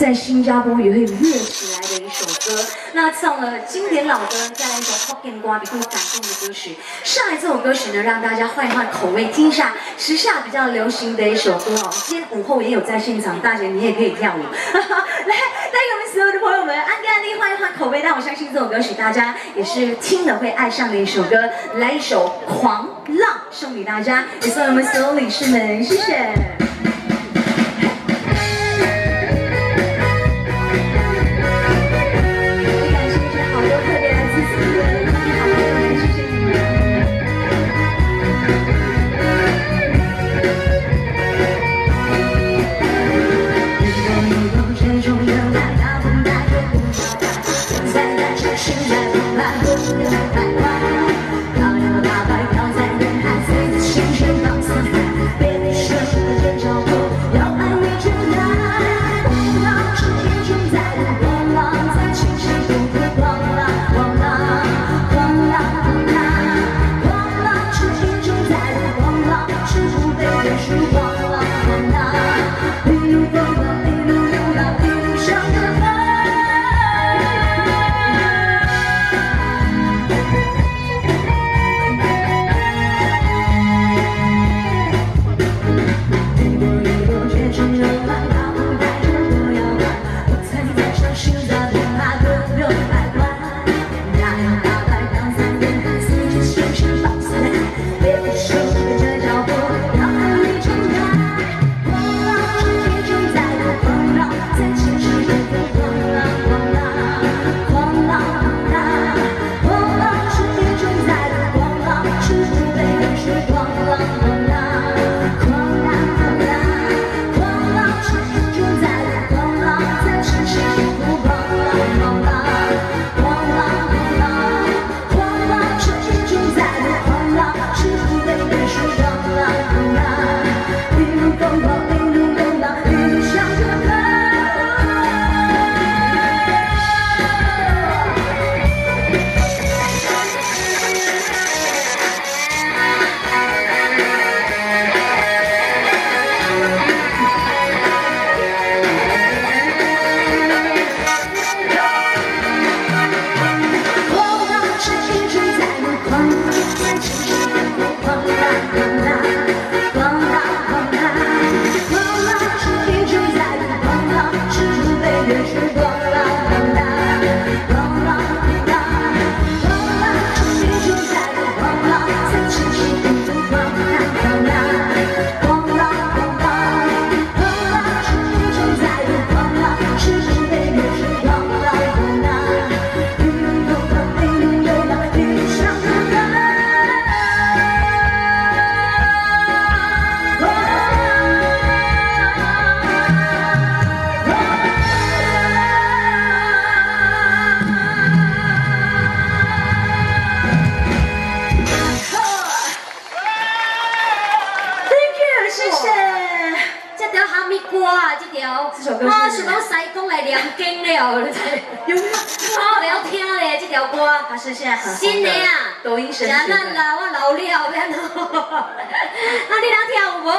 在新加坡也会热起来的一首歌。那唱了经典老歌，再来一首 Hokkien 歌，比较感动的歌曲。上来这首歌曲呢，让大家换一换口味，听一下时下比较流行的一首歌哦。今天午后也有在现场，大姐你也可以跳舞。来，带给我们所有的朋友们，安迪安迪换一换口味。但我相信这首歌曲大家也是听了会爱上的一首歌。来一首《狂浪》送给大家，也送给我们所有女士们，谢谢。你一来大风带我摇摆梦在燃烧不在不我是讲西公来念经了，有好了听嘞，这条歌它是现在很新的啊，抖音神曲。真啦，我老了，别弄。那 你俩跳舞。